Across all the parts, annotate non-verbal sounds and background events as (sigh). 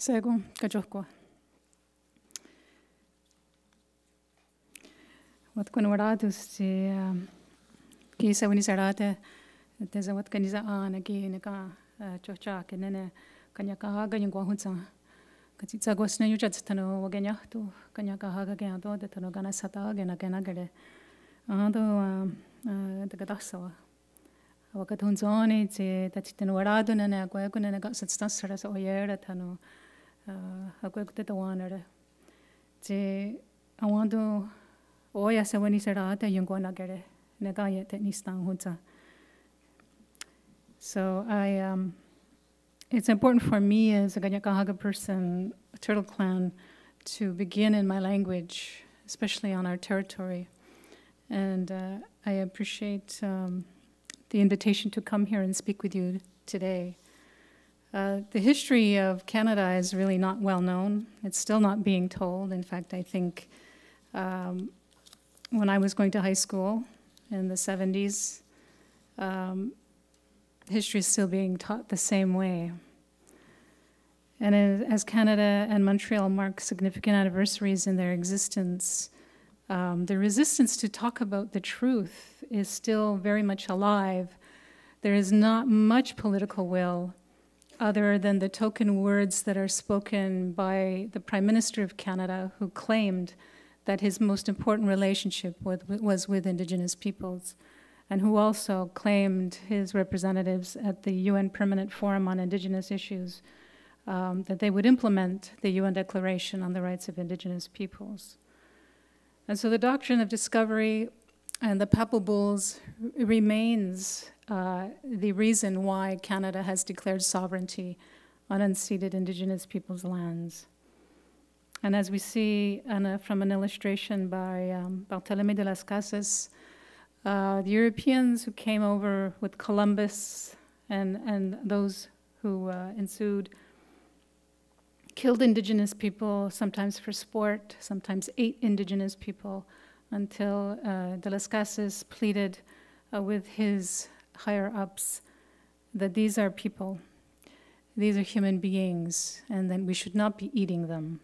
cego, cachoscoa. Vatkan varatus si kisa vani sarate te zawat kaniza ana ki ne ka chocha ke ne ne kanya ka haga ni gwa hunsa kati tsagwa sne yu chat tano wagenya tu kanya ka haga ke ando de tano kana sata ge na kana gele ando te ka tasawa wakat hunzone te tati tano varadu ne ne gwa ku ne ne ka satsta sara so yera tano oya sa wani sara ta yung kwa na gade ne ka ye te so I, um, it's important for me as a Kanien'kehá:ka person, a Turtle Clan, to begin in my language, especially on our territory. And uh, I appreciate um, the invitation to come here and speak with you today. Uh, the history of Canada is really not well known. It's still not being told. In fact, I think um, when I was going to high school in the 70s, um, history is still being taught the same way. And as Canada and Montreal mark significant anniversaries in their existence, um, the resistance to talk about the truth is still very much alive. There is not much political will other than the token words that are spoken by the Prime Minister of Canada, who claimed that his most important relationship with, was with Indigenous peoples and who also claimed his representatives at the UN Permanent Forum on Indigenous Issues um, that they would implement the UN Declaration on the Rights of Indigenous Peoples. And so the doctrine of discovery and the Papal Bulls remains uh, the reason why Canada has declared sovereignty on unceded Indigenous peoples' lands. And as we see a, from an illustration by um, Bartolomé de las Casas, uh, the Europeans who came over with Columbus and, and those who uh, ensued killed indigenous people, sometimes for sport, sometimes ate indigenous people, until uh, de las Casas pleaded uh, with his higher ups that these are people, these are human beings, and that we should not be eating them.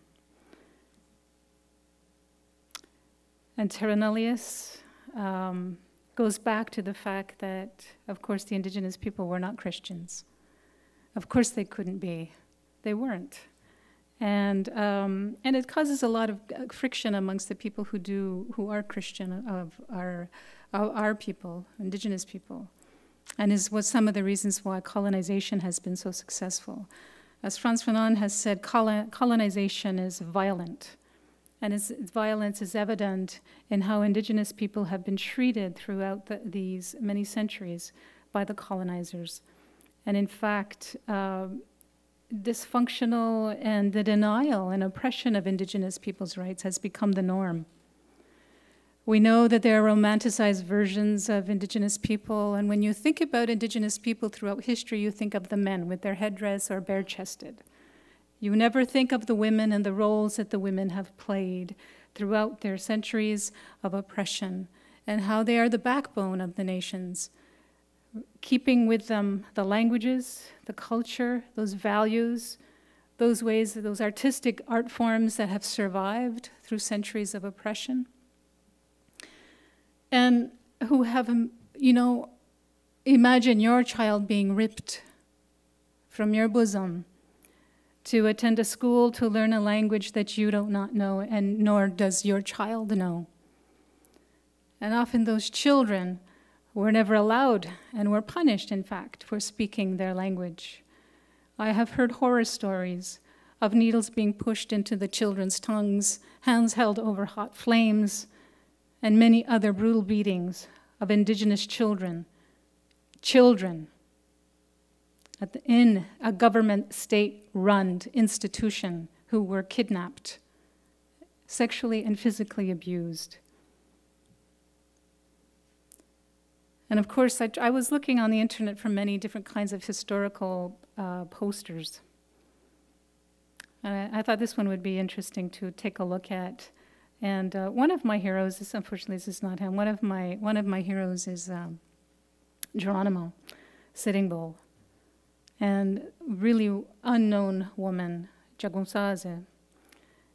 And Terra nullius, um, goes back to the fact that, of course, the indigenous people were not Christians. Of course, they couldn't be. They weren't. And, um, and it causes a lot of uh, friction amongst the people who, do, who are Christian of our, of our people, indigenous people, and is what some of the reasons why colonization has been so successful. As Frantz Fanon has said, colonization is violent and its, violence is evident in how indigenous people have been treated throughout the, these many centuries by the colonizers. And in fact, uh, dysfunctional and the denial and oppression of indigenous people's rights has become the norm. We know that there are romanticized versions of indigenous people, and when you think about indigenous people throughout history, you think of the men with their headdress or bare chested. You never think of the women and the roles that the women have played throughout their centuries of oppression and how they are the backbone of the nations, keeping with them the languages, the culture, those values, those ways, those artistic art forms that have survived through centuries of oppression, and who have, um, you know, imagine your child being ripped from your bosom to attend a school to learn a language that you do not know, and nor does your child know. And often those children were never allowed and were punished, in fact, for speaking their language. I have heard horror stories of needles being pushed into the children's tongues, hands held over hot flames, and many other brutal beatings of indigenous children. Children the, in a government state run institution who were kidnapped, sexually and physically abused. And of course, I, I, was looking on the internet for many different kinds of historical uh, posters. I, I, thought this one would be interesting to take a look at. And uh, one of my heroes is, unfortunately, this is not him. One of my one of my heroes is um, Geronimo, Sitting Bull and really unknown woman, Jigonsaseh.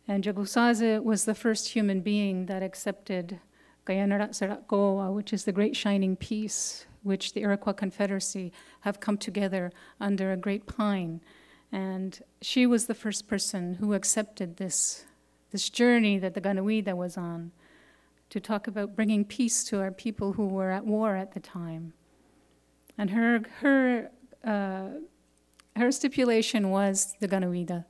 And Jigonsaseh was the first human being that accepted Gayanarat Sarat which is the great shining peace, which the Iroquois Confederacy have come together under a great pine. And she was the first person who accepted this, this journey that the Ganuida was on to talk about bringing peace to our people who were at war at the time. And her, her, uh, her stipulation was the Ganuida,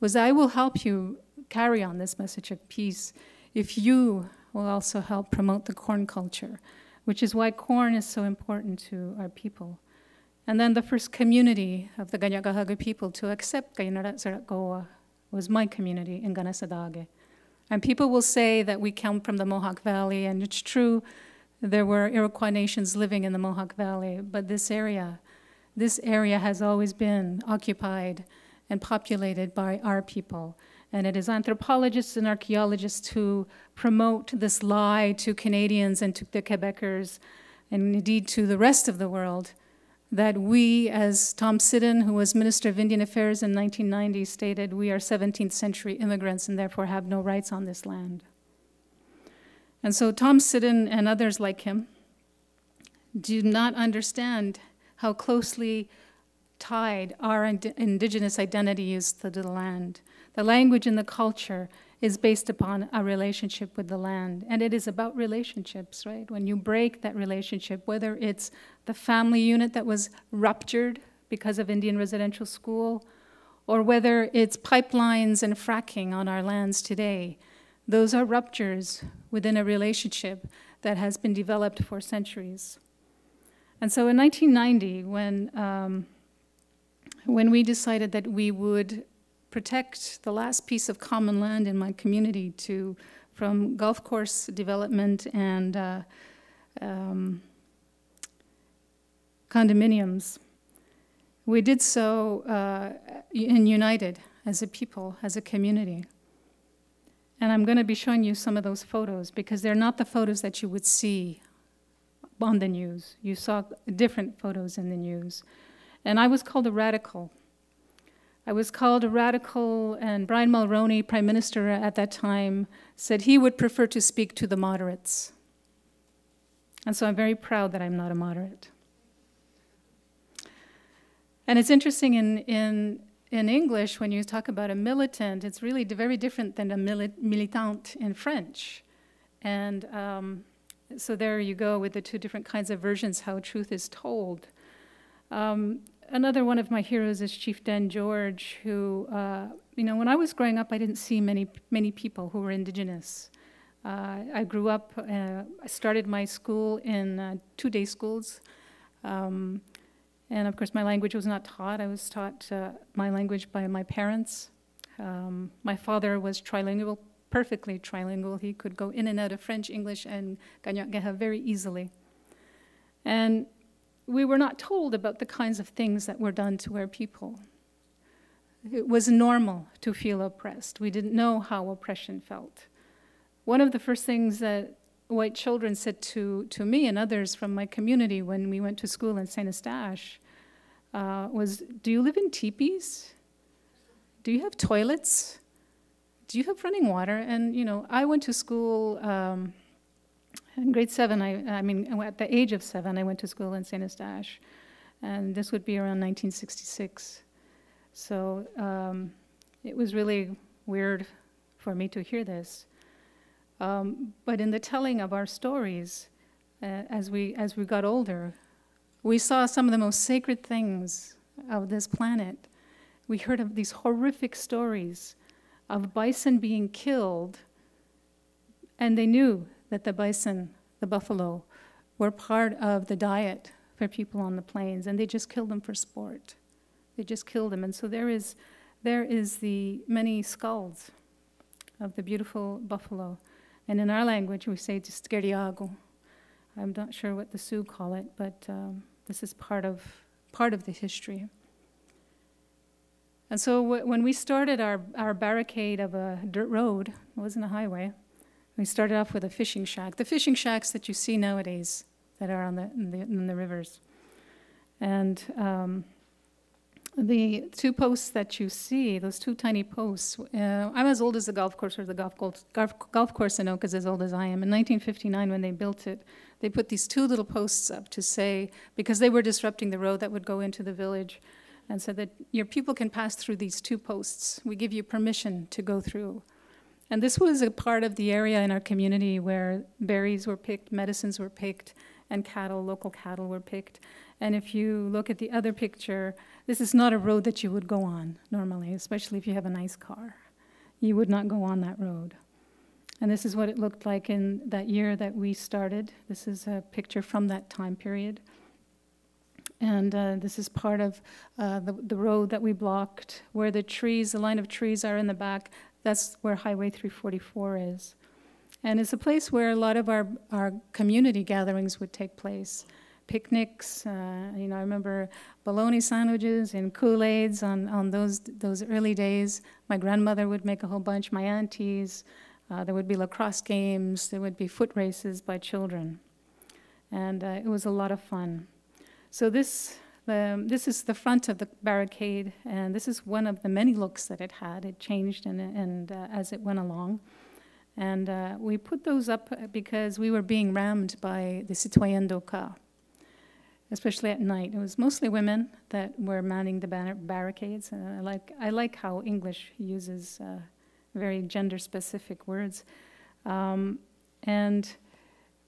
was I will help you carry on this message of peace if you will also help promote the corn culture, which is why corn is so important to our people. And then the first community of the Kanien'kehá:ka people to accept Kayanarat was my community in Kanehsatà:ke. And people will say that we come from the Mohawk Valley, and it's true, there were Iroquois nations living in the Mohawk Valley, but this area, this area has always been occupied and populated by our people. And it is anthropologists and archaeologists who promote this lie to Canadians and to the Quebecers, and indeed to the rest of the world, that we, as Tom Siddon, who was Minister of Indian Affairs in 1990, stated, we are 17th century immigrants and therefore have no rights on this land. And so Tom Siddon and others like him do not understand how closely tied our ind indigenous identity is to the land. The language and the culture is based upon a relationship with the land. And it is about relationships, right? When you break that relationship, whether it's the family unit that was ruptured because of Indian residential school, or whether it's pipelines and fracking on our lands today, those are ruptures within a relationship that has been developed for centuries. And so in 1990, when, um, when we decided that we would protect the last piece of common land in my community to, from golf course development and uh, um, condominiums. We did so uh, in United as a people, as a community. And I'm going to be showing you some of those photos because they're not the photos that you would see on the news. You saw different photos in the news. And I was called a radical I was called a radical, and Brian Mulroney, prime minister at that time, said he would prefer to speak to the moderates. And so I'm very proud that I'm not a moderate. And it's interesting in, in, in English, when you talk about a militant, it's really very different than a mili militant in French. And um, so there you go with the two different kinds of versions how truth is told. Um, another one of my heroes is Chief Dan George, who, uh, you know, when I was growing up, I didn't see many, many people who were indigenous. Uh, I grew up, uh, I started my school in uh, two day schools. Um, and of course, my language was not taught. I was taught uh, my language by my parents. Um, my father was trilingual, perfectly trilingual. He could go in and out of French, English, and Kanien'kehá:ka very easily. And we were not told about the kinds of things that were done to our people. It was normal to feel oppressed. We didn't know how oppression felt. One of the first things that white children said to, to me and others from my community when we went to school in St. Eustache uh, was, do you live in teepees? Do you have toilets? Do you have running water? And, you know, I went to school um, in grade seven, I, I mean, at the age of seven, I went to school in St. Eustache. And this would be around 1966. So um, it was really weird for me to hear this. Um, but in the telling of our stories, uh, as, we, as we got older, we saw some of the most sacred things of this planet. We heard of these horrific stories of bison being killed, and they knew that the bison, the buffalo, were part of the diet for people on the plains, and they just killed them for sport. They just killed them. And so there is, there is the many skulls of the beautiful buffalo. And in our language, we say Tiskeriago. I'm not sure what the Sioux call it, but um, this is part of, part of the history. And so when we started our, our barricade of a dirt road, it wasn't a highway, we started off with a fishing shack, the fishing shacks that you see nowadays that are on the, in the, in the rivers. And um, the two posts that you see, those two tiny posts, uh, I'm as old as the golf course, or the golf, golf, golf course in Oka is as old as I am. In 1959, when they built it, they put these two little posts up to say, because they were disrupting the road that would go into the village, and said that your people can pass through these two posts. We give you permission to go through. And this was a part of the area in our community where berries were picked, medicines were picked, and cattle, local cattle were picked. And if you look at the other picture, this is not a road that you would go on normally, especially if you have a nice car. You would not go on that road. And this is what it looked like in that year that we started. This is a picture from that time period. And uh, this is part of uh, the, the road that we blocked, where the trees, the line of trees are in the back. That's where Highway 344 is. And it's a place where a lot of our, our community gatherings would take place. Picnics, uh, you know, I remember bologna sandwiches and Kool-Aids on, on those, those early days. My grandmother would make a whole bunch, my aunties. Uh, there would be lacrosse games, there would be foot races by children. And uh, it was a lot of fun. So this, this is the front of the barricade, and this is one of the many looks that it had. It changed and, and uh, as it went along. And uh, we put those up because we were being rammed by the citoyens d'Oka, especially at night. It was mostly women that were manning the barricades. And I like, I like how English uses uh, very gender-specific words. Um, and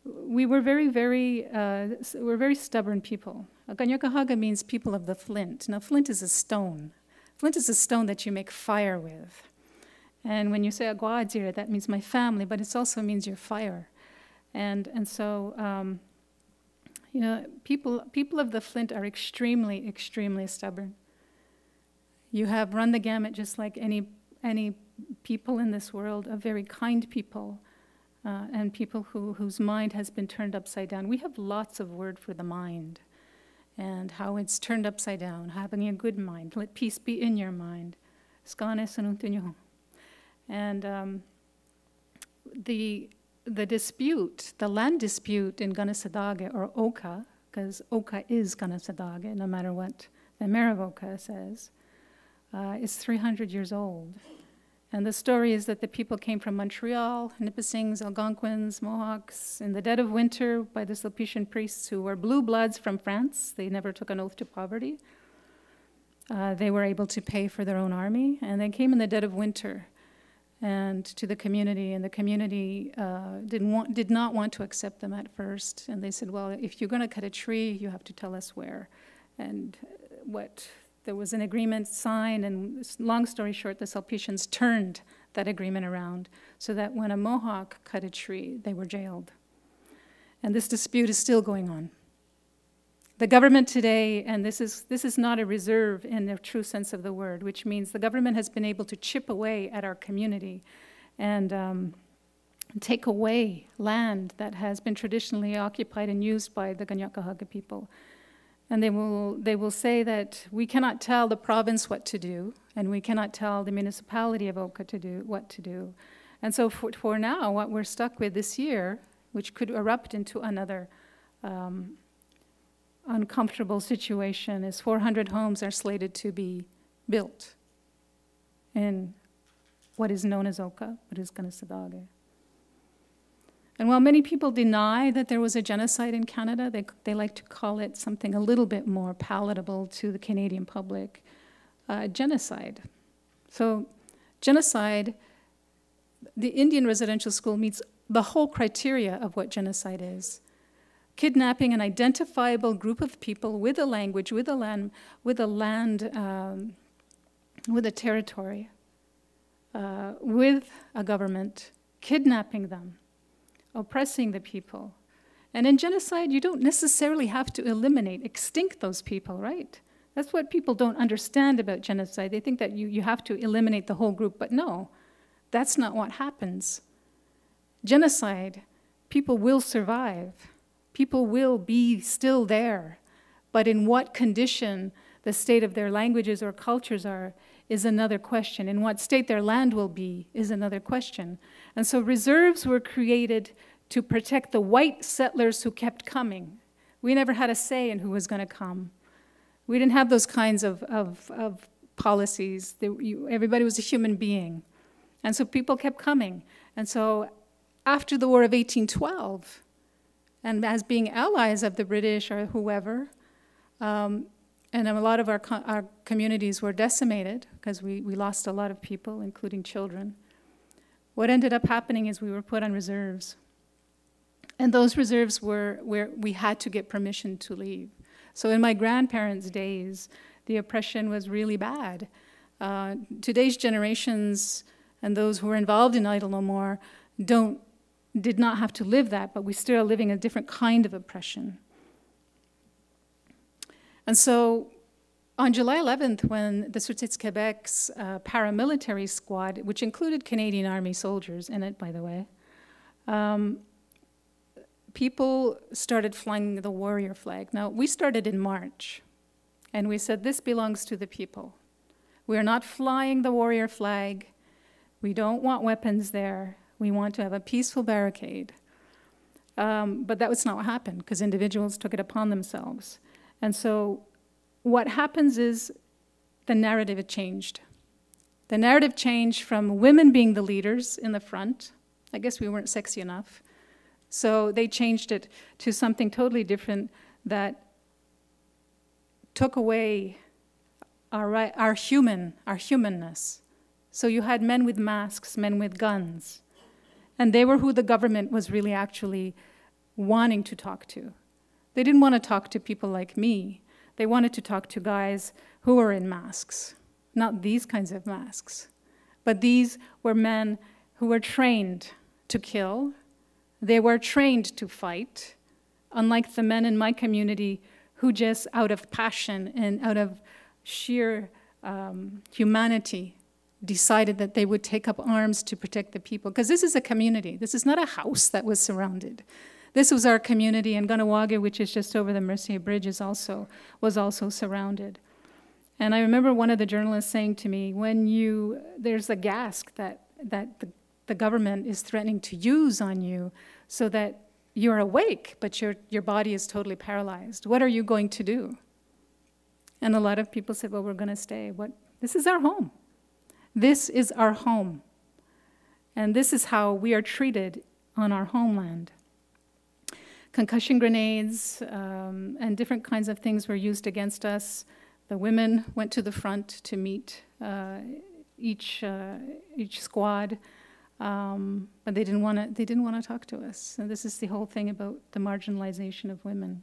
we were very, very, uh, we're very stubborn people. Kanien'kehá:ka means people of the flint. Now, flint is a stone. Flint is a stone that you make fire with. And when you say Aguadzir, that means my family, but it also means your fire. And, and so, um, you know, people, people of the flint are extremely, extremely stubborn. You have run the gamut just like any, any people in this world, of very kind people uh, and people who, whose mind has been turned upside down. We have lots of word for the mind and how it's turned upside down, having a good mind. Let peace be in your mind. And um, the, the dispute, the land dispute in Kanehsatà:ke or Oka, because Oka is Kanehsatà:ke, no matter what the mayor of Oka says, uh, is 300 years old. And the story is that the people came from Montreal, Nipissings, Algonquins, Mohawks, in the dead of winter by the Sulpician priests who were blue bloods from France. They never took an oath to poverty. Uh, they were able to pay for their own army, and they came in the dead of winter and to the community, and the community uh, didn't want, did not want to accept them at first. And they said, well, if you're going to cut a tree, you have to tell us where. And what there was an agreement signed, and long story short, the Sulpicians turned that agreement around so that when a Mohawk cut a tree, they were jailed. And this dispute is still going on. The government today, and this is, this is not a reserve in the true sense of the word, which means the government has been able to chip away at our community and um, take away land that has been traditionally occupied and used by the Kanien'kehá:ka people. And they will, they will say that we cannot tell the province what to do, and we cannot tell the municipality of Oka to do what to do. And so for, for now, what we're stuck with this year, which could erupt into another um, uncomfortable situation, is 400 homes are slated to be built in what is known as Oka, what is Kanehsatà:ke. And while many people deny that there was a genocide in Canada, they, they like to call it something a little bit more palatable to the Canadian public uh, genocide. So, genocide, the Indian residential school meets the whole criteria of what genocide is kidnapping an identifiable group of people with a language, with a land, with a land, um, with a territory, uh, with a government, kidnapping them, oppressing the people. And in genocide, you don't necessarily have to eliminate, extinct those people, right? That's what people don't understand about genocide. They think that you, you have to eliminate the whole group, but no, that's not what happens. Genocide, people will survive. People will be still there. But in what condition the state of their languages or cultures are is another question. In what state their land will be is another question. And so reserves were created to protect the white settlers who kept coming. We never had a say in who was going to come. We didn't have those kinds of, of, of policies. They, you, everybody was a human being. And so people kept coming. And so after the War of 1812, and as being allies of the British or whoever, um, and a lot of our, co our communities were decimated because we, we lost a lot of people, including children. What ended up happening is we were put on reserves. And those reserves were where we had to get permission to leave. So in my grandparents' days, the oppression was really bad. Uh, today's generations and those who are involved in Idle No More don't, did not have to live that, but we still are living a different kind of oppression. And so on July 11th, when the Sûreté Quebec's uh, paramilitary squad, which included Canadian Army soldiers in it, by the way, um, people started flying the warrior flag. Now, we started in March, and we said, this belongs to the people. We are not flying the warrior flag. We don't want weapons there. We want to have a peaceful barricade. Um, but that was not what happened, because individuals took it upon themselves. And so what happens is the narrative changed. The narrative changed from women being the leaders in the front. I guess we weren't sexy enough. So they changed it to something totally different that took away our, our human, our humanness. So you had men with masks, men with guns. And they were who the government was really actually wanting to talk to. They didn't want to talk to people like me. They wanted to talk to guys who were in masks, not these kinds of masks. But these were men who were trained to kill, they were trained to fight, unlike the men in my community who just out of passion and out of sheer um, humanity decided that they would take up arms to protect the people. Because this is a community. This is not a house that was surrounded. This was our community, and Kahnawake, which is just over the Mercier Bridge, is also, was also surrounded. And I remember one of the journalists saying to me, when you, there's a gas that, that the, the government is threatening to use on you so that you're awake, but your, your body is totally paralyzed. What are you going to do? And a lot of people said, well, we're going to stay. What? This is our home. This is our home. And this is how we are treated on our homeland concussion grenades um, and different kinds of things were used against us. The women went to the front to meet uh, each, uh, each squad, um, but they didn't want to. They didn't want to talk to us. And this is the whole thing about the marginalization of women.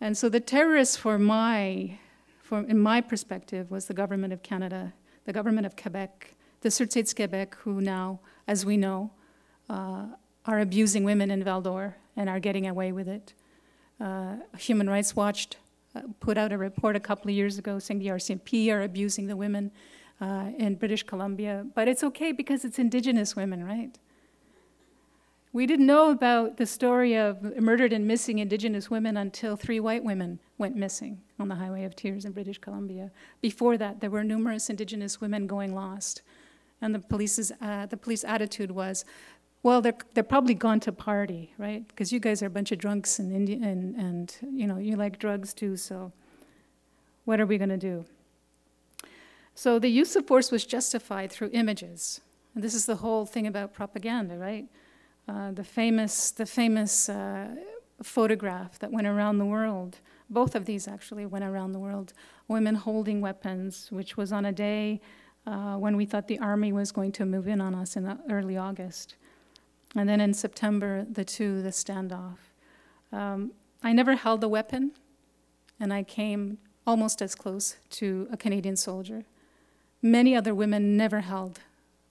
And so the terrorists, for my, for in my perspective, was the government of Canada, the government of Quebec, the Sûreté Quebec, who now, as we know, uh, are abusing women in Val d'Or and are getting away with it. Uh, Human Rights Watch uh, put out a report a couple of years ago saying the RCMP are abusing the women uh, in British Columbia, but it's okay because it's indigenous women, right? We didn't know about the story of murdered and missing indigenous women until three white women went missing on the Highway of Tears in British Columbia. Before that, there were numerous indigenous women going lost. And the police's, uh, the police attitude was, well, they're, they're probably gone to party, right? Because you guys are a bunch of drunks and, Indi- and, and, you know, you like drugs too, so what are we going to do? So the use of force was justified through images. And this is the whole thing about propaganda, right? Uh, the famous, the famous uh, photograph that went around the world, both of these actually went around the world, women holding weapons, which was on a day uh, when we thought the army was going to move in on us in early August. And then in September, the two, the standoff. Um, I never held a weapon, and I came almost as close to a Canadian soldier. Many other women never held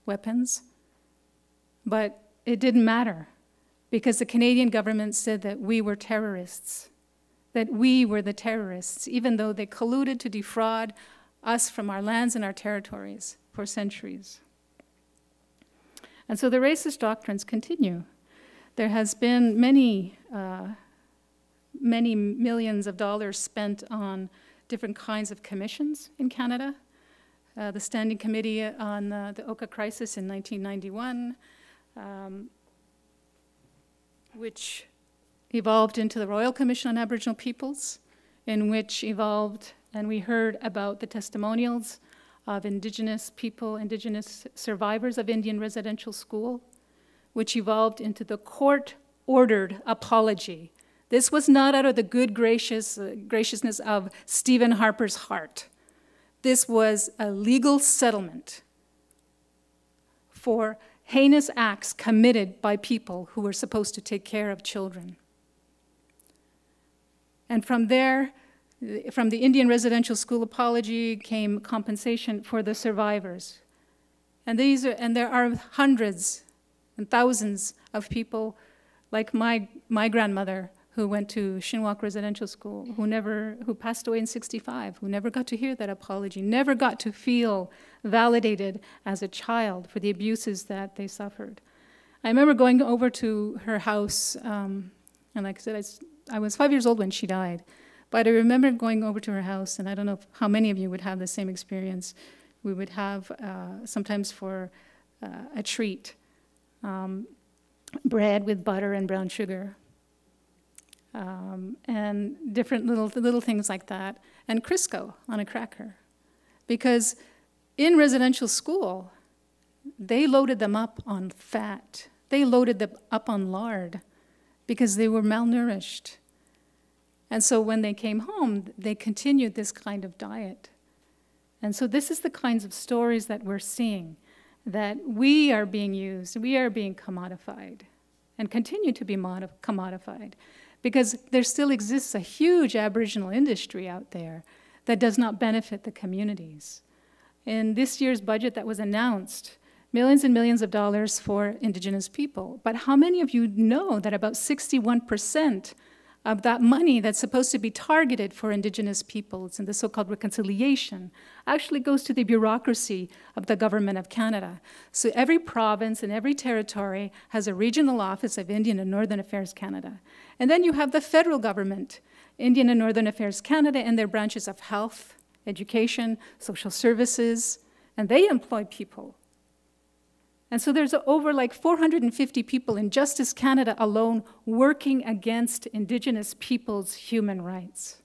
weapons, but it didn't matter because the Canadian government said that we were terrorists, that we were the terrorists, even though they colluded to defraud us from our lands and our territories for centuries. And so the racist doctrines continue. There has been many, uh, many millions of dollars spent on different kinds of commissions in Canada. Uh, the Standing Committee on uh, the Oka Crisis in 1991, um, which evolved into the Royal Commission on Aboriginal Peoples, in which evolved and we heard about the testimonials of indigenous people, indigenous survivors of Indian residential school, which evolved into the court ordered apology. This was not out of the good gracious, uh, graciousness of Stephen Harper's heart. This was a legal settlement for heinous acts committed by people who were supposed to take care of children. And from there, from the Indian Residential School apology came compensation for the survivors. And, these are, and there are hundreds and thousands of people like my, my grandmother who went to Shingwauk Residential School, who never, who passed away in 65, who never got to hear that apology, never got to feel validated as a child for the abuses that they suffered. I remember going over to her house, um, and like I said, I, I was five years old when she died. But I remember going over to her house, and I don't know how many of you would have the same experience. We would have, uh, sometimes for uh, a treat, um, bread with butter and brown sugar, um, and different little, little things like that, and Crisco on a cracker. Because in residential school, they loaded them up on fat. They loaded them up on lard because they were malnourished. And so when they came home, they continued this kind of diet. And so this is the kinds of stories that we're seeing that we are being used, we are being commodified, and continue to be commodified. Because there still exists a huge Aboriginal industry out there that does not benefit the communities. In this year's budget that was announced, millions and millions of dollars for Indigenous people. But how many of you know that about 61% of that money that's supposed to be targeted for Indigenous peoples and the so called reconciliation actually goes to the bureaucracy of the Government of Canada. So every province and every territory has a regional office of Indian and Northern Affairs Canada. And then you have the federal government, Indian and Northern Affairs Canada, and their branches of health, education, social services, and they employ people and so there's over like 450 people in Justice Canada alone working against Indigenous people's human rights.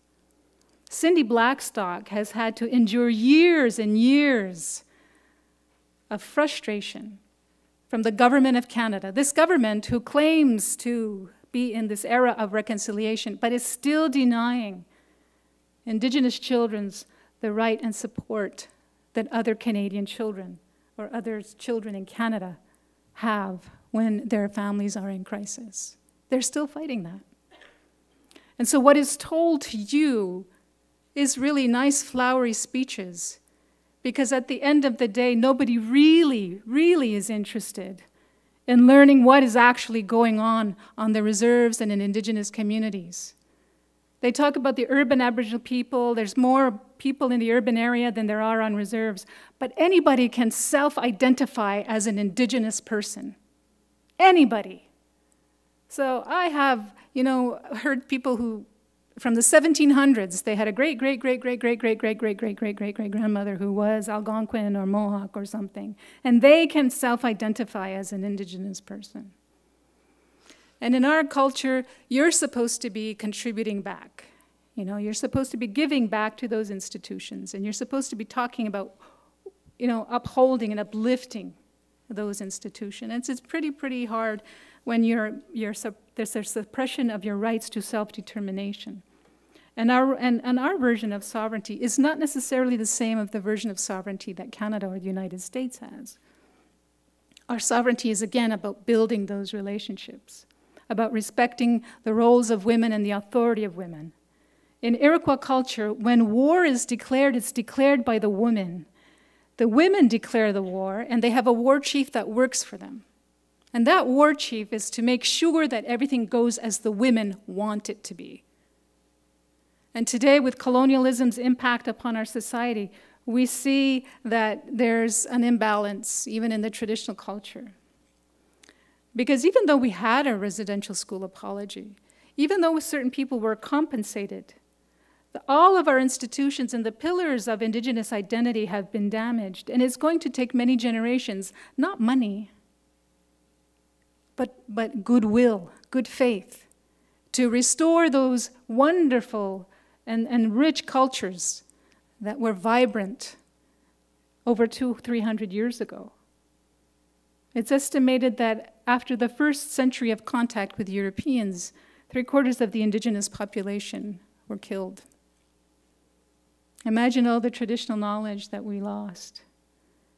Cindy Blackstock has had to endure years and years of frustration from the government of Canada, this government who claims to be in this era of reconciliation, but is still denying Indigenous children's the right and support that other Canadian children or other children in Canada have when their families are in crisis. They're still fighting that. And so, what is told to you is really nice, flowery speeches, because at the end of the day, nobody really, really is interested in learning what is actually going on on the reserves and in Indigenous communities. They talk about the urban Aboriginal people. There's more people in the urban area than there are on reserves. But anybody can self identify as an Indigenous person. Anybody. So I have, you know, heard people who, from the 1700s, they had a great, great, great, great, great, great, great, great, great, great, great, great grandmother who was Algonquin or Mohawk or something. And they can self identify as an Indigenous person. And in our culture, you're supposed to be contributing back. You know, you're supposed to be giving back to those institutions, and you're supposed to be talking about, you know, upholding and uplifting those institutions. And it's pretty, pretty hard when you're, you're there's a suppression of your rights to self-determination. And our, and, and our version of sovereignty is not necessarily the same of the version of sovereignty that Canada or the United States has. Our sovereignty is, again, about building those relationships about respecting the roles of women and the authority of women. In Iroquois culture, when war is declared, it's declared by the women. The women declare the war, and they have a war chief that works for them. And that war chief is to make sure that everything goes as the women want it to be. And today, with colonialism's impact upon our society, we see that there's an imbalance even in the traditional culture. Because even though we had a residential school apology, even though certain people were compensated, all of our institutions and the pillars of Indigenous identity have been damaged. And it's going to take many generations, not money, but, but goodwill, good faith, to restore those wonderful and, and rich cultures that were vibrant over two, three hundred years ago. It's estimated that after the first century of contact with Europeans, three quarters of the indigenous population were killed. Imagine all the traditional knowledge that we lost.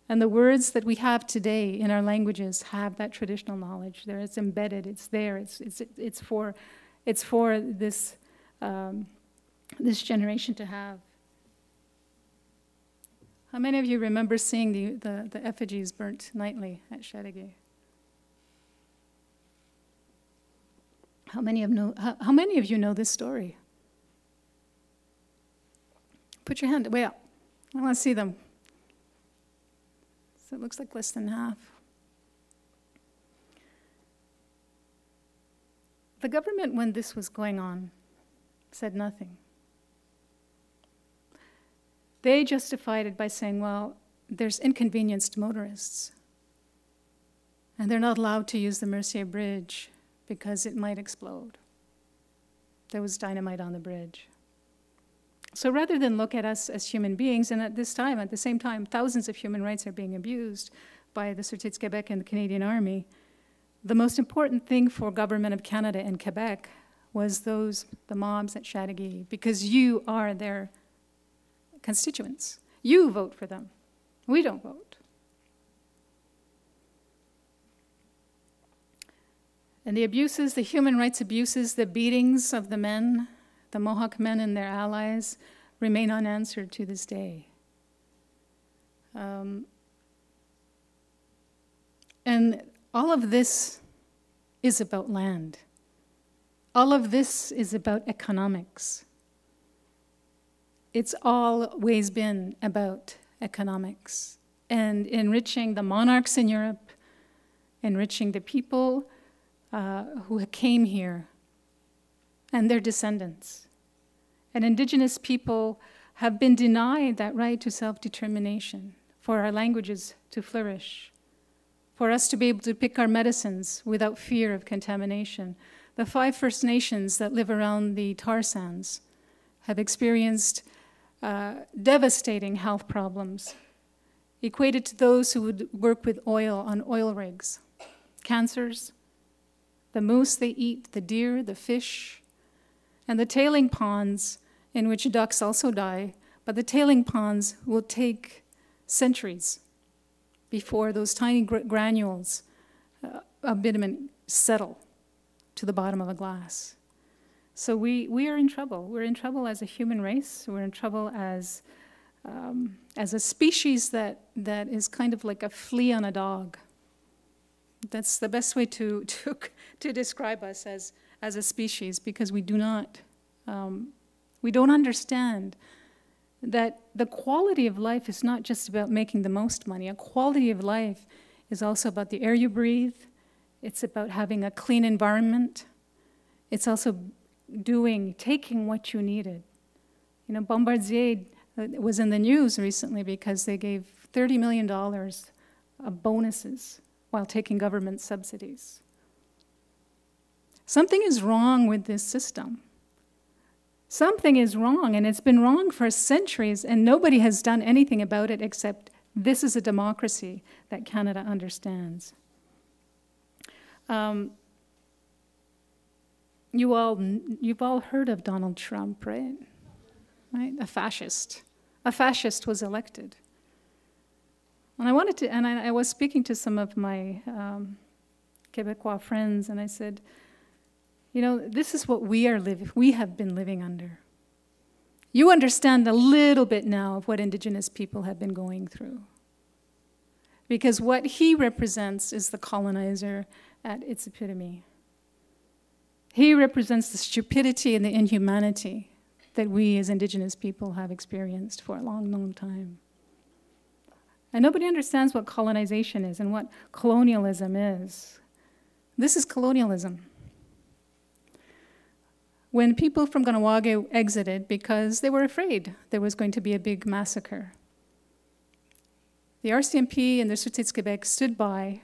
And the words that we have today in our languages have that traditional knowledge there. It's embedded, it's there, it's, it's, it's, for, it's for this, um, this generation to have. How many of you remember seeing the, the, the effigies burnt nightly at Chateauguay? How many, of know, how, how many of you know this story? Put your hand way up. I want to see them. So it looks like less than half. The government, when this was going on, said nothing. They justified it by saying, well, there's inconvenienced motorists. And they're not allowed to use the Mercier Bridge because it might explode. There was dynamite on the bridge. So rather than look at us as human beings, and at this time, at the same time, thousands of human rights are being abused by the Sûreté Québec and the Canadian Army, the most important thing for government of Canada and Quebec was those, the mobs at Chateauguay, because you are their constituents. You vote for them. We don't vote. And the abuses, the human rights abuses, the beatings of the men, the Mohawk men and their allies, remain unanswered to this day. Um, and all of this is about land. All of this is about economics it's always been about economics and enriching the monarchs in Europe, enriching the people uh, who came here and their descendants. And indigenous people have been denied that right to self determination, for our languages to flourish, for us to be able to pick our medicines without fear of contamination. The five First Nations that live around the tar sands have experienced uh, devastating health problems, equated to those who would work with oil on oil rigs. Cancers, the moose they eat, the deer, the fish, and the tailing ponds in which ducks also die, but the tailing ponds will take centuries before those tiny gr granules uh, of bitumen settle to the bottom of a glass. So we, we are in trouble. We're in trouble as a human race. We're in trouble as, um, as a species that, that is kind of like a flea on a dog. That's the best way to, (laughs) to, to describe us as, as a species because we do not, um, we don't understand that the quality of life is not just about making the most money. A quality of life is also about the air you breathe. It's about having a clean environment. It's also doing, taking what you needed. You know, Bombardier uh, was in the news recently because they gave $30 million of bonuses while taking government subsidies. Something is wrong with this system. Something is wrong, and it's been wrong for centuries, and nobody has done anything about it except this is a democracy that Canada understands. Um, you all, you've all heard of Donald Trump, right? Right? A fascist. A fascist was elected. And I wanted to, and I, I was speaking to some of my um, Quebecois friends, and I said, you know, this is what we are living, we have been living under. You understand a little bit now of what Indigenous people have been going through. Because what he represents is the colonizer at its epitome. He represents the stupidity and the inhumanity that we as indigenous people have experienced for a long, long time. And nobody understands what colonization is and what colonialism is. This is colonialism. When people from Kahnawake exited because they were afraid there was going to be a big massacre, the RCMP and the Sûreté Québec stood by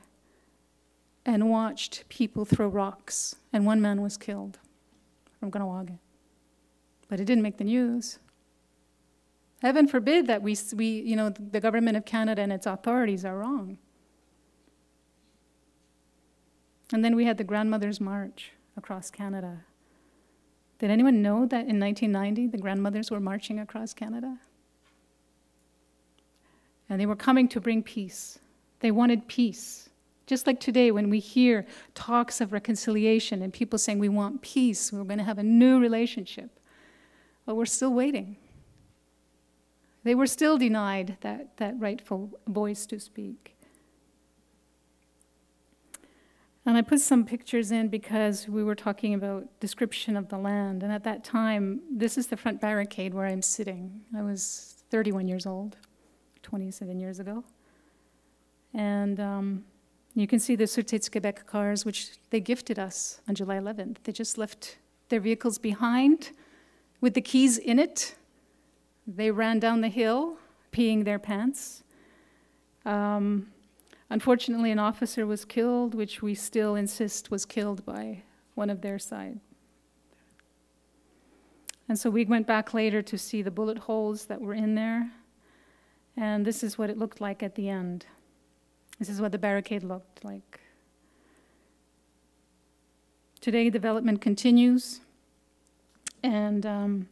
and watched people throw rocks, and one man was killed from Kahnawake. But it didn't make the news. Heaven forbid that we, we, you know, the government of Canada and its authorities are wrong. And then we had the Grandmothers March across Canada. Did anyone know that in 1990 the grandmothers were marching across Canada? And they were coming to bring peace. They wanted peace. Just like today, when we hear talks of reconciliation and people saying we want peace, we're going to have a new relationship. But we're still waiting. They were still denied that, that rightful voice to speak. And I put some pictures in because we were talking about description of the land. And at that time, this is the front barricade where I'm sitting. I was 31 years old, 27 years ago. And um, you can see the Sûreté Quebec cars, which they gifted us on July 11th. They just left their vehicles behind with the keys in it. They ran down the hill, peeing their pants. Um, Unfortunately, an officer was killed, which we still insist was killed by one of their side. And so we went back later to see the bullet holes that were in there. And this is what it looked like at the end. This is what the barricade looked like. Today, development continues, and um,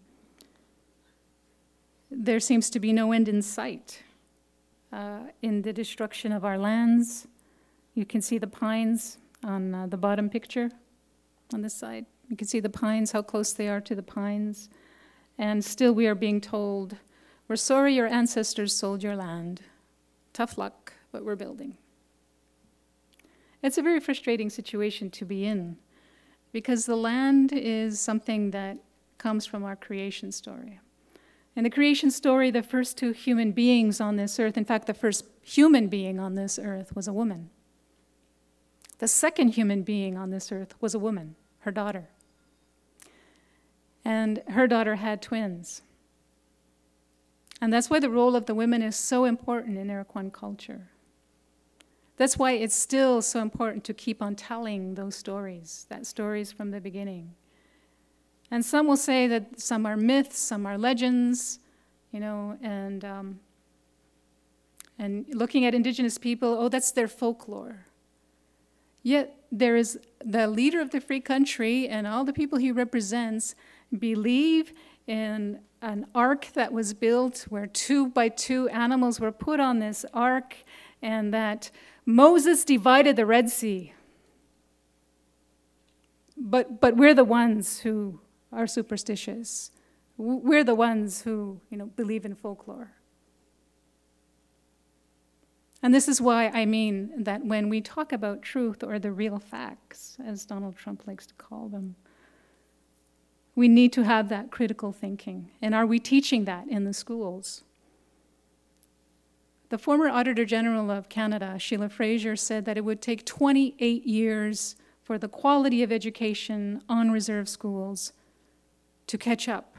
there seems to be no end in sight uh, in the destruction of our lands. You can see the pines on uh, the bottom picture on this side. You can see the pines, how close they are to the pines. And still we are being told, we're sorry your ancestors sold your land. Tough luck, but we're building. It's a very frustrating situation to be in because the land is something that comes from our creation story. In the creation story, the first two human beings on this earth, in fact, the first human being on this earth was a woman. The second human being on this earth was a woman, her daughter. And her daughter had twins. And that's why the role of the women is so important in Iroquois culture. That's why it's still so important to keep on telling those stories, that stories from the beginning. And some will say that some are myths, some are legends, you know, and, um, and looking at indigenous people, oh, that's their folklore. Yet there is the leader of the free country and all the people he represents believe in an ark that was built where two by two animals were put on this ark and that Moses divided the Red Sea. But, but we're the ones who are superstitious. We're the ones who, you know, believe in folklore. And this is why I mean that when we talk about truth or the real facts, as Donald Trump likes to call them, we need to have that critical thinking. And are we teaching that in the schools? The former Auditor General of Canada, Sheila Fraser, said that it would take 28 years for the quality of education on reserve schools to catch up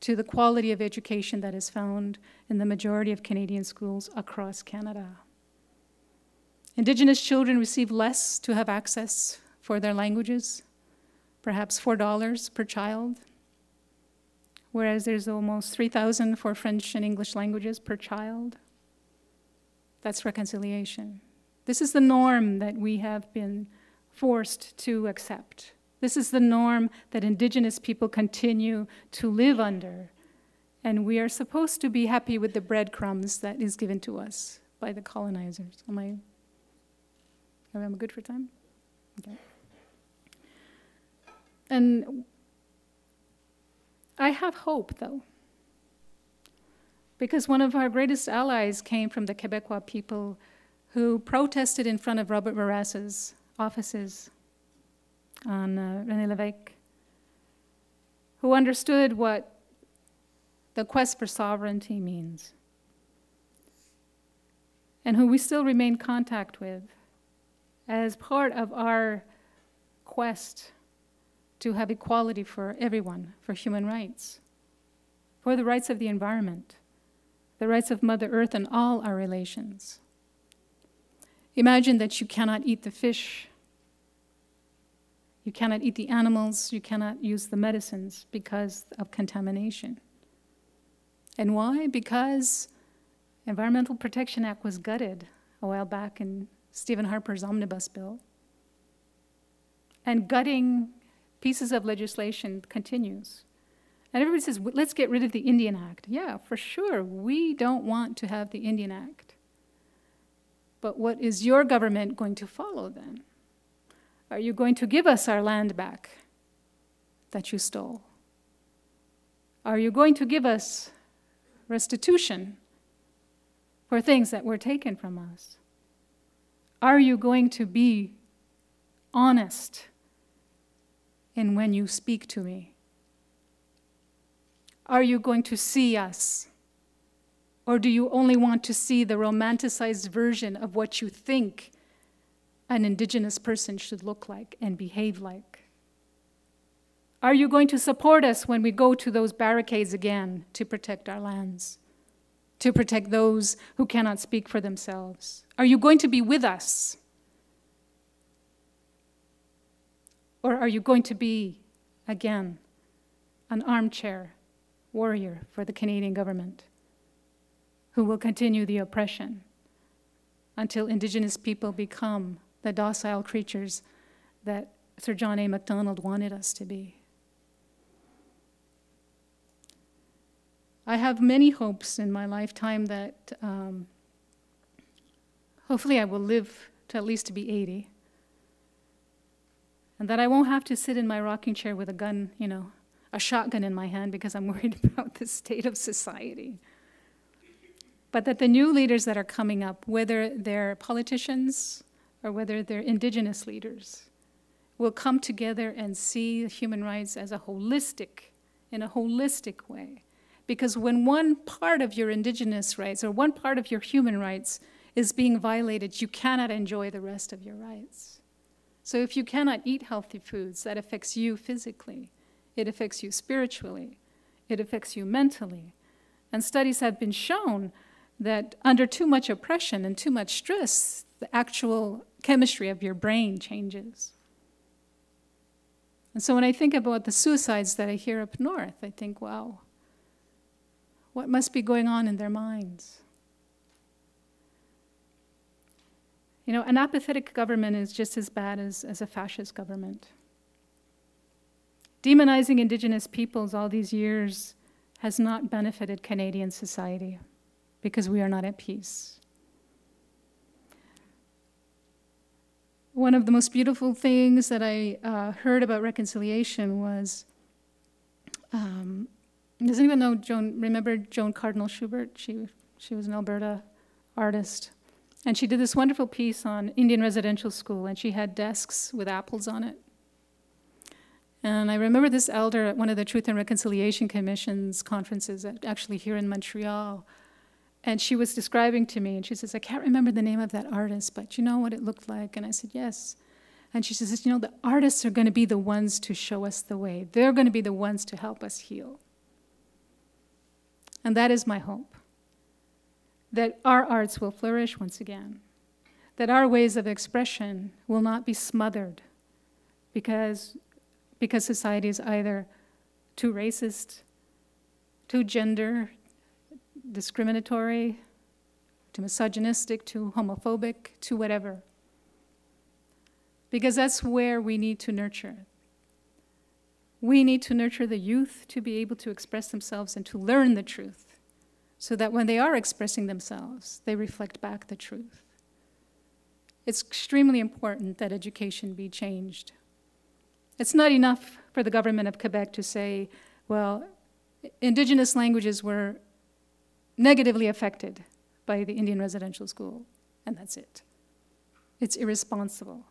to the quality of education that is found in the majority of Canadian schools across Canada. Indigenous children receive less to have access for their languages, perhaps $4 per child, whereas there's almost 3,000 for French and English languages per child. That's reconciliation. This is the norm that we have been forced to accept. This is the norm that indigenous people continue to live under. And we are supposed to be happy with the breadcrumbs that is given to us by the colonizers. Am I, am I good for time? Okay. And I have hope, though, because one of our greatest allies came from the Quebecois people who protested in front of Robert Bourassa's offices on uh, René Lévesque, who understood what the quest for sovereignty means, and who we still remain contact with as part of our quest to have equality for everyone, for human rights, for the rights of the environment, the rights of Mother Earth and all our relations. Imagine that you cannot eat the fish you cannot eat the animals, you cannot use the medicines because of contamination. And why? Because Environmental Protection Act was gutted a while back in Stephen Harper's omnibus bill. And gutting pieces of legislation continues. And everybody says, let's get rid of the Indian Act. Yeah, for sure, we don't want to have the Indian Act. But what is your government going to follow then? Are you going to give us our land back that you stole? Are you going to give us restitution for things that were taken from us? Are you going to be honest in when you speak to me? Are you going to see us? Or do you only want to see the romanticized version of what you think an indigenous person should look like and behave like? Are you going to support us when we go to those barricades again to protect our lands, to protect those who cannot speak for themselves? Are you going to be with us? Or are you going to be, again, an armchair warrior for the Canadian government who will continue the oppression until Indigenous people become the docile creatures that Sir John A. Macdonald wanted us to be? I have many hopes in my lifetime that um, hopefully I will live to at least to be 80. And that I won't have to sit in my rocking chair with a gun, you know, a shotgun in my hand because I'm (laughs) worried about the state of society. But that the new leaders that are coming up, whether they're politicians or whether they're indigenous leaders, will come together and see human rights as a holistic, in a holistic way because when one part of your indigenous rights or one part of your human rights is being violated, you cannot enjoy the rest of your rights. So if you cannot eat healthy foods, that affects you physically, it affects you spiritually, it affects you mentally. And studies have been shown that under too much oppression and too much stress, the actual chemistry of your brain changes. And so when I think about the suicides that I hear up north, I think, wow, what must be going on in their minds? You know, an apathetic government is just as bad as, as a fascist government. Demonizing Indigenous peoples all these years has not benefited Canadian society because we are not at peace. One of the most beautiful things that I uh, heard about reconciliation was um, does anyone know Joane? Remember Joane Cardinal-Schubert? She she was an Alberta artist, and she did this wonderful piece on Indian residential school, and she had desks with apples on it. And I remember this elder at one of the Truth and Reconciliation Commission's conferences, actually here in Montreal, and she was describing to me, and she says, I can't remember the name of that artist, but you know what it looked like? And I said, Yes. And she says, You know, the artists are going to be the ones to show us the way, they're going to be the ones to help us heal. And that is my hope that our arts will flourish once again, that our ways of expression will not be smothered because, because society is either too racist, too gender discriminatory, to misogynistic, to homophobic, to whatever. Because that's where we need to nurture. We need to nurture the youth to be able to express themselves and to learn the truth so that when they are expressing themselves, they reflect back the truth. It's extremely important that education be changed. It's not enough for the government of Quebec to say, well, indigenous languages were negatively affected by the Indian residential school, and that's it. It's irresponsible.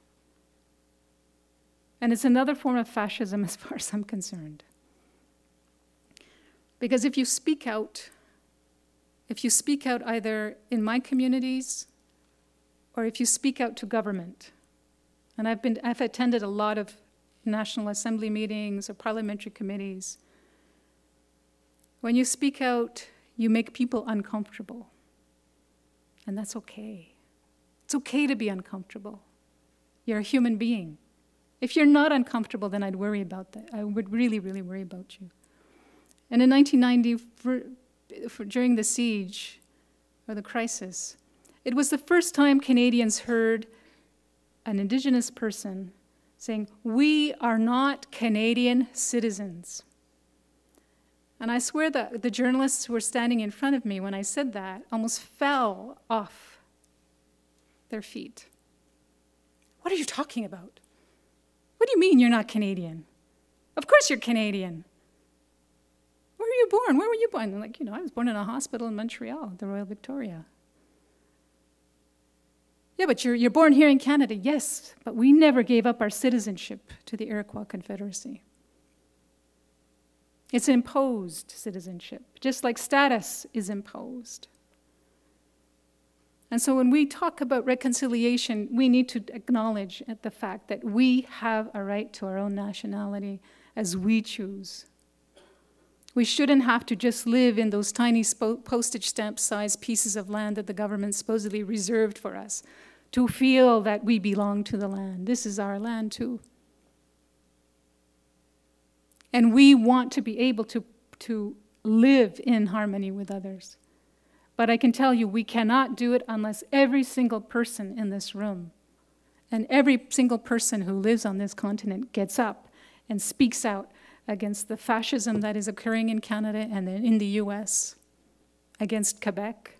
And it's another form of fascism (laughs) as far as I'm concerned. Because if you speak out, if you speak out either in my communities or if you speak out to government, and I've, been, I've attended a lot of National Assembly meetings or parliamentary committees, when you speak out, you make people uncomfortable. And that's okay. It's okay to be uncomfortable. You're a human being. If you're not uncomfortable, then I'd worry about that. I would really, really worry about you. And in 1990, for, during the siege or the crisis, it was the first time Canadians heard an Indigenous person saying, We are not Canadian citizens. And I swear that the journalists who were standing in front of me when I said that almost fell off their feet. What are you talking about? What do you mean you're not Canadian? Of course you're Canadian. Where were you born? Where were you born? like, you know, I was born in a hospital in Montreal, the Royal Victoria. Yeah, but you're, you're born here in Canada. Yes, but we never gave up our citizenship to the Iroquois Confederacy. It's imposed citizenship, just like status is imposed. And so when we talk about reconciliation, we need to acknowledge the fact that we have a right to our own nationality as we choose. We shouldn't have to just live in those tiny postage stamp sized pieces of land that the government supposedly reserved for us to feel that we belong to the land. This is our land too. And we want to be able to, to live in harmony with others. But I can tell you, we cannot do it unless every single person in this room and every single person who lives on this continent gets up and speaks out against the fascism that is occurring in Canada and in the US, against Quebec.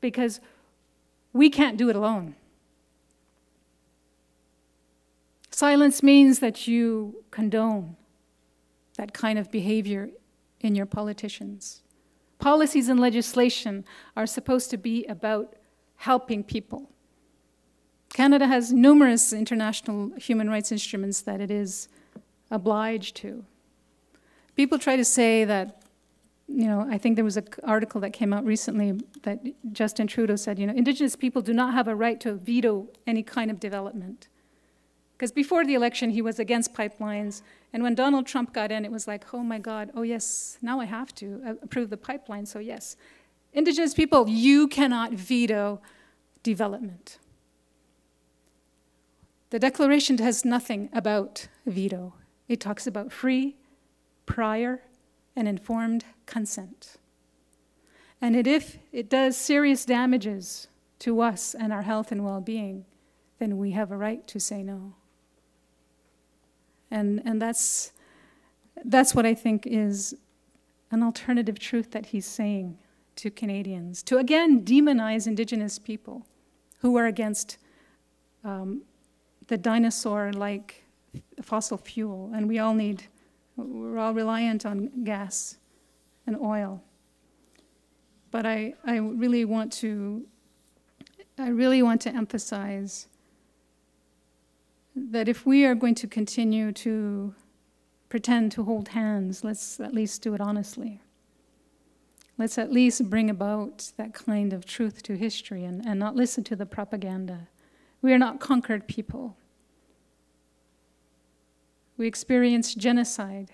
Because we can't do it alone. Silence means that you condone that kind of behavior in your politicians. Policies and legislation are supposed to be about helping people. Canada has numerous international human rights instruments that it is obliged to. People try to say that you know, I think there was an article that came out recently that Justin Trudeau said, you know, Indigenous people do not have a right to veto any kind of development. Because before the election, he was against pipelines. And when Donald Trump got in, it was like, oh my God, oh yes, now I have to uh, approve the pipeline, so yes. Indigenous people, you cannot veto development. The Declaration has nothing about veto. It talks about free, prior, and informed consent. And it, if it does serious damages to us and our health and well being, then we have a right to say no. And, and that's, that's what I think is an alternative truth that he's saying to Canadians to again demonize Indigenous people who are against um, the dinosaur like fossil fuel. And we all need we're all reliant on gas and oil. But I, I really want to I really want to emphasize that if we are going to continue to pretend to hold hands, let's at least do it honestly. Let's at least bring about that kind of truth to history and, and not listen to the propaganda. We are not conquered people. We experienced genocide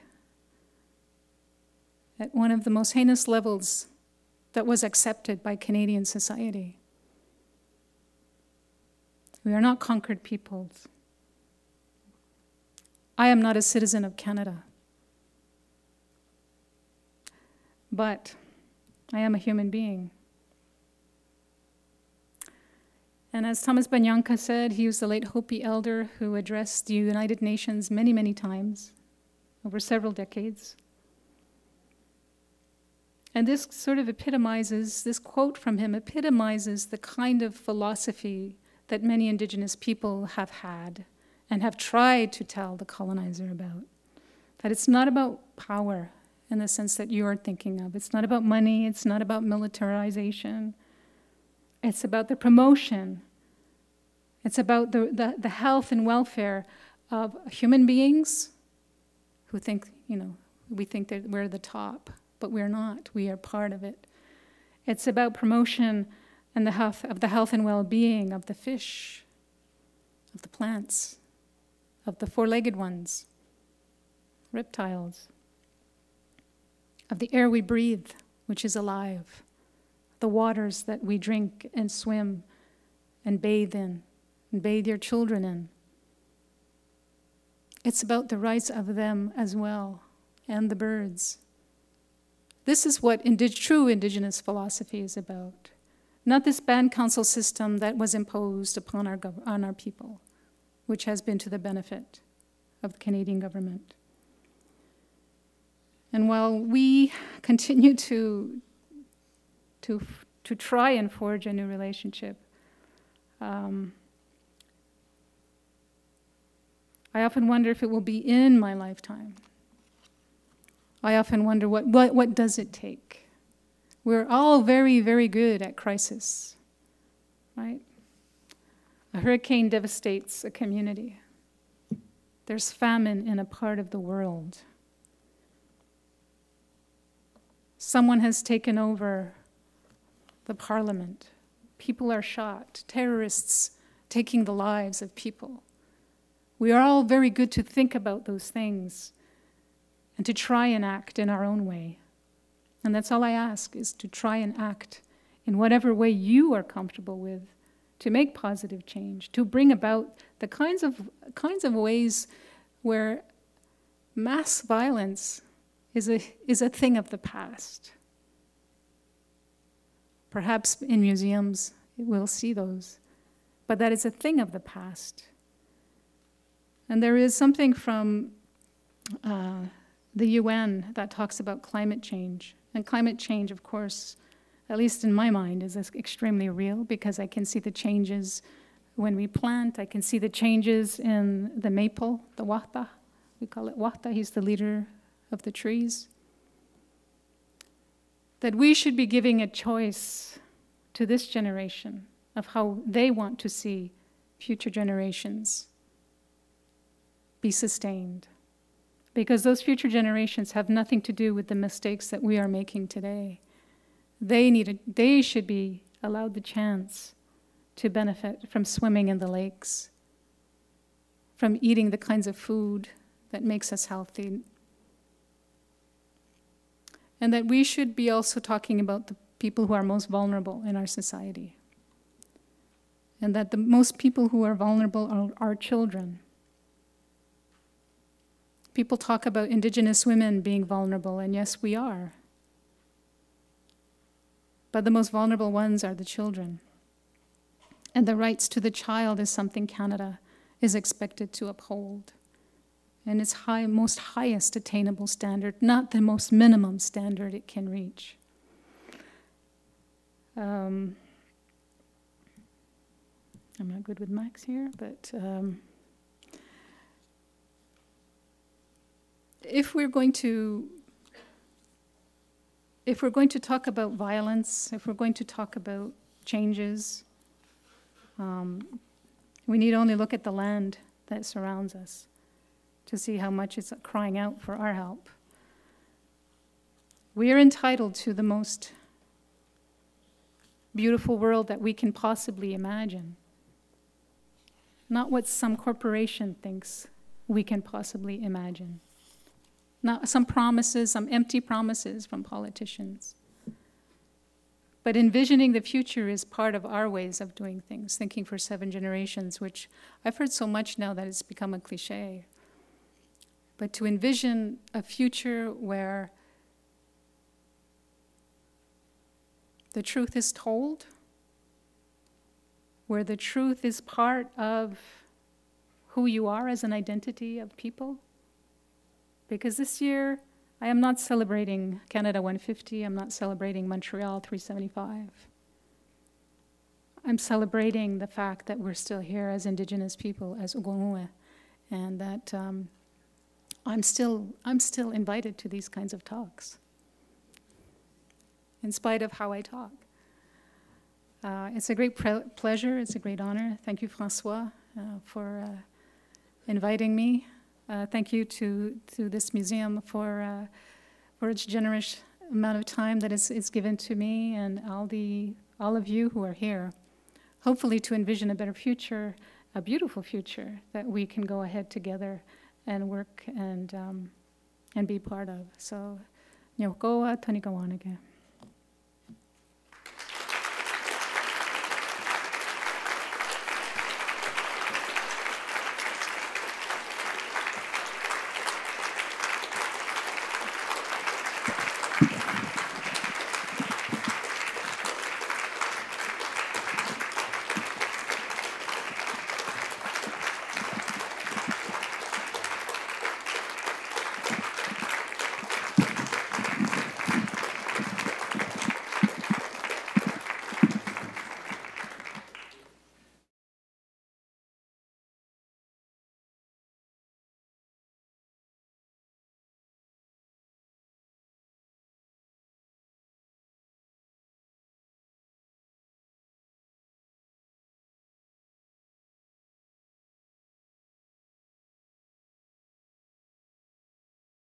at one of the most heinous levels that was accepted by Canadian society. We are not conquered peoples. I am not a citizen of Canada. But I am a human being. And as Thomas Banyacya said, he was the late Hopi elder who addressed the United Nations many, many times over several decades. And this sort of epitomizes, this quote from him epitomizes the kind of philosophy that many indigenous people have had and have tried to tell the colonizer about. That it's not about power in the sense that you're thinking of, it's not about money, it's not about militarization. It's about the promotion. It's about the, the, the health and welfare of human beings who think, you know, we think that we're the top, but we're not. We are part of it. It's about promotion and the health of the health and well-being of the fish, of the plants, of the four-legged ones, reptiles, of the air we breathe, which is alive the waters that we drink and swim and bathe in, and bathe your children in. It's about the rights of them as well, and the birds, This is what true indigenous philosophy is about. Not this band council system that was imposed upon our, on our people, which has been to the benefit of the Canadian government. And while we continue to, to, to try and forge a new relationship, um, I often wonder if it will be in my lifetime. I often wonder what, what, what does it take? We're all very, very good at crisis, right? A hurricane devastates a community. There's famine in a part of the world. Someone has taken over the parliament. People are shot, terrorists taking the lives of people. We are all very good to think about those things and to try and act in our own way. And that's all I ask is to try and act in whatever way you are comfortable with to make positive change, to bring about the kinds of kinds of ways where mass violence is a, is a thing of the past. Perhaps in museums we'll see those, but that is a thing of the past. And there is something from uh, the UN that talks about climate change. And climate change, of course, at least in my mind, is extremely real because I can see the changes when we plant. I can see the changes in the maple, the wahta. We call it wahta. He's the leader of the trees. That we should be giving a choice to this generation of how they want to see future generations be sustained. Because those future generations have nothing to do with the mistakes that we are making today. They, need a, they should be allowed the chance to benefit from swimming in the lakes, from eating the kinds of food that makes us healthy, and that we should be also talking about the people who are most vulnerable in our society. And that the most people who are vulnerable are our children. People talk about indigenous women being vulnerable, and yes, we are. But the most vulnerable ones are the children. And the rights to the child is something Canada is expected to uphold and its high, most highest attainable standard, not the most minimum standard it can reach. Um, I'm not good with Max here, but um, if we're going to if we're going to talk about violence, if we're going to talk about changes, um, we need only look at the land that surrounds us to see how much it's crying out for our help. We are entitled to the most beautiful world that we can possibly imagine, not what some corporation thinks we can possibly imagine, not some promises, some empty promises from politicians. But envisioning the future is part of our ways of doing things, thinking for seven generations, which I've heard so much now that it's become a cliche but to envision a future where the truth is told, where the truth is part of who you are as an identity of people. Because this year, I am not celebrating Canada 150, I'm not celebrating Montreal 375. I'm celebrating the fact that we're still here as Indigenous people, as Onkwehonwe, and that um, I'm still, I'm still invited to these kinds of talks, in spite of how I talk. Uh, it's a great pleasure, it's a great honor. Thank you, Francois, uh, for uh, inviting me. Uh, thank you to, to this museum for, uh, for its generous amount of time that is, is given to me and all, the, all of you who are here, hopefully to envision a better future, a beautiful future that we can go ahead together and work and, um, and be part of. So, Nyokoa Tanikawanake.